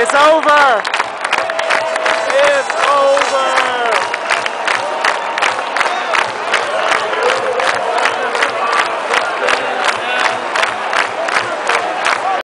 It's over.